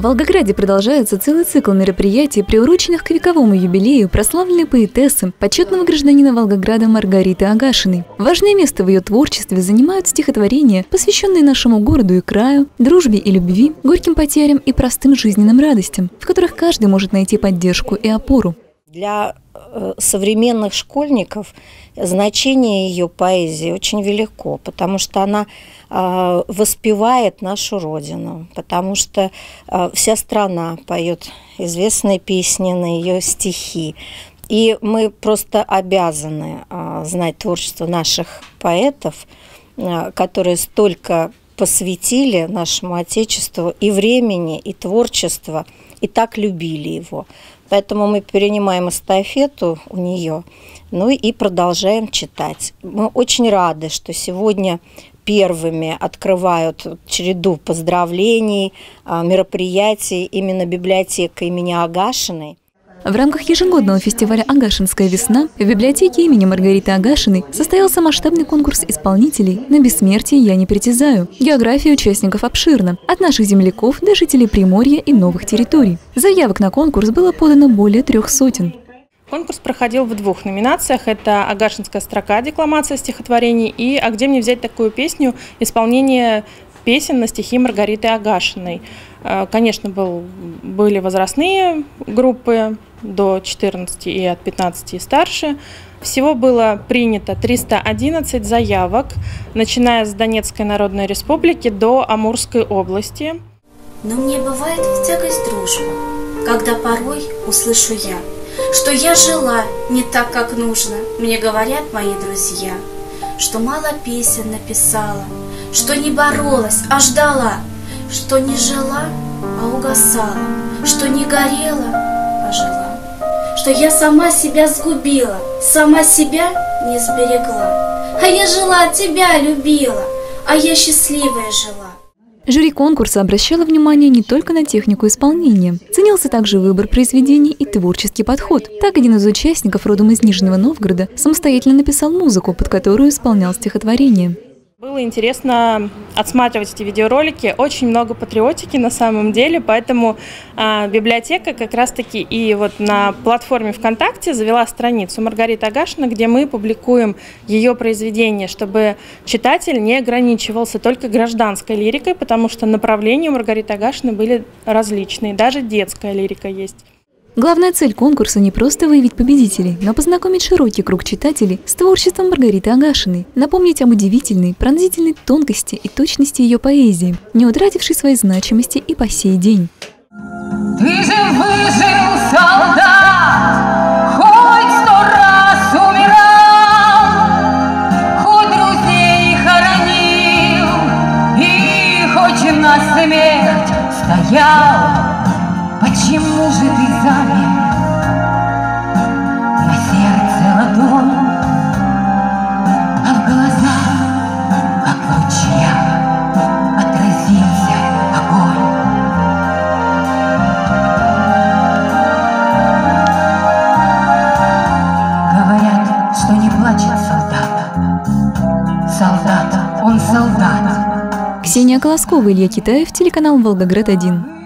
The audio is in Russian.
В Волгограде продолжается целый цикл мероприятий, приуроченных к вековому юбилею прославленной поэтессы, почетного гражданина Волгограда Маргариты Агашиной. Важное место в ее творчестве занимают стихотворения, посвященные нашему городу и краю, дружбе и любви, горьким потерям и простым жизненным радостям, в которых каждый может найти поддержку и опору. Для э, современных школьников значение ее поэзии очень велико, потому что она э, воспевает нашу родину, потому что э, вся страна поет известные песни на ее стихи. И мы просто обязаны знать творчество наших поэтов, которые столько посвятили нашему Отечеству и времени, и творчество, и так любили его. Поэтому мы перенимаем эстафету у нее, ну и продолжаем читать. Мы очень рады, что сегодня первыми открывают череду поздравлений, а, мероприятий именно библиотека имени Агашиной. В рамках ежегодного фестиваля «Агашинская весна» в библиотеке имени Маргариты Агашиной состоялся масштабный конкурс исполнителей «На бессмертие я не притязаю». География участников обширна, от наших земляков до жителей Приморья и новых территорий. Заявок на конкурс было подано более трех сотен. Конкурс проходил в двух номинациях. Это «Агашинская строка», декламация стихотворений и «А где мне взять такую песню?» исполнение песен на стихи Маргариты Агашиной. Э, конечно, был, были возрастные группы до 14 и от 15 и старше. Всего было принято 311 заявок, начиная с Донецкой Народной Республики до Амурской области. Но мне бывает в тягость дружба, когда порой услышу я, что я жила не так, как нужно, мне говорят мои друзья, что мало песен написала, что не боролась, а ждала, что не жила, а угасала, что не горела, а жила, что я сама себя сгубила, сама себя не сберегла, а я жила, тебя любила, а я счастливая жила. Жюри конкурса обращало внимание не только на технику исполнения. Ценился также выбор произведений и творческий подход. Так один из участников, родом из Нижнего Новгорода, самостоятельно написал музыку, под которую исполнял стихотворение. Было интересно отсматривать эти видеоролики. Очень много патриотики на самом деле, поэтому э, библиотека как раз-таки и вот на платформе ВКонтакте завела страницу Маргарита Агашина, где мы публикуем ее произведения, чтобы читатель не ограничивался только гражданской лирикой, потому что направления у Маргариты Агашиной были различные, даже детская лирика есть. Главная цель конкурса не просто выявить победителей, но познакомить широкий круг читателей с творчеством Маргариты Агашиной, напомнить об удивительной, пронзительной тонкости и точности ее поэзии, не утратившей своей значимости и по сей день. Ты же выжил, солдат, хоть сто раз умирал, хоть друзей хоронил, и хоть на смерть стоял. Почему же ты замер на сердце ладонь, а в глазах, как в ручьях, отразился огонь? Говорят, что не плачет солдат. Солдат, он солдат. Ксения Колоскова, Илья Китаев, телеканал «Волгоград-1».